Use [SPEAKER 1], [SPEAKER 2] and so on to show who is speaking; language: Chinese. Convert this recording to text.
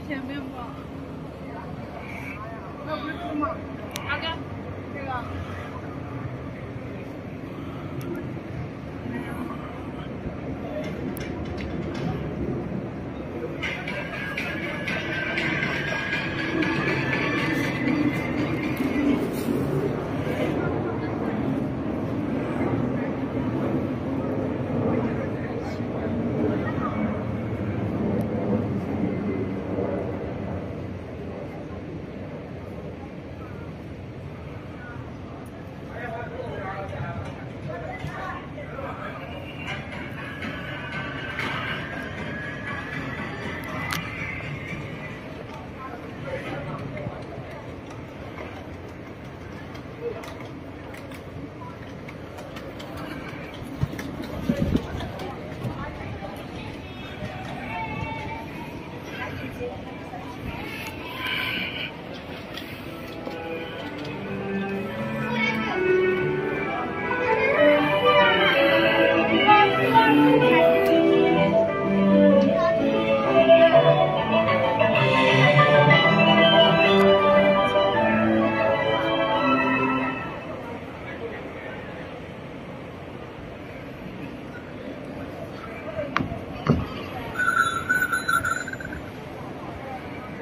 [SPEAKER 1] 最前面吧。那不是猪吗？哪个？这个。